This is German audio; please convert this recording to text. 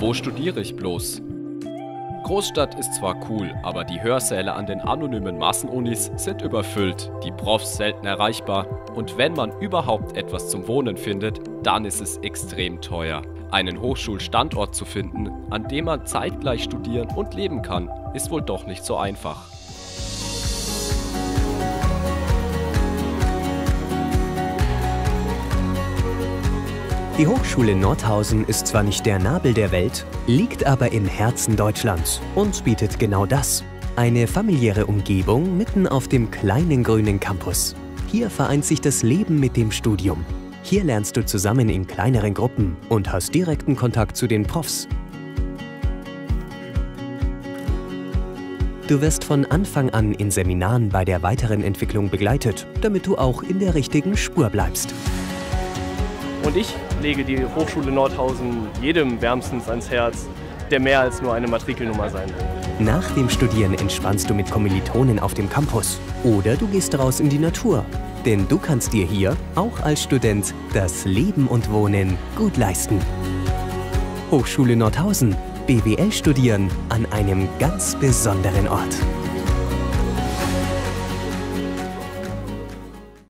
Wo studiere ich bloß? Großstadt ist zwar cool, aber die Hörsäle an den anonymen Massenunis sind überfüllt, die Profs selten erreichbar und wenn man überhaupt etwas zum Wohnen findet, dann ist es extrem teuer. Einen Hochschulstandort zu finden, an dem man zeitgleich studieren und leben kann, ist wohl doch nicht so einfach. Die Hochschule Nordhausen ist zwar nicht der Nabel der Welt, liegt aber im Herzen Deutschlands und bietet genau das. Eine familiäre Umgebung mitten auf dem kleinen grünen Campus. Hier vereint sich das Leben mit dem Studium. Hier lernst du zusammen in kleineren Gruppen und hast direkten Kontakt zu den Profs. Du wirst von Anfang an in Seminaren bei der weiteren Entwicklung begleitet, damit du auch in der richtigen Spur bleibst. Und ich lege die Hochschule Nordhausen jedem wärmstens ans Herz, der mehr als nur eine Matrikelnummer sein will. Nach dem Studieren entspannst du mit Kommilitonen auf dem Campus oder du gehst raus in die Natur. Denn du kannst dir hier, auch als Student, das Leben und Wohnen gut leisten. Hochschule Nordhausen. BWL studieren an einem ganz besonderen Ort.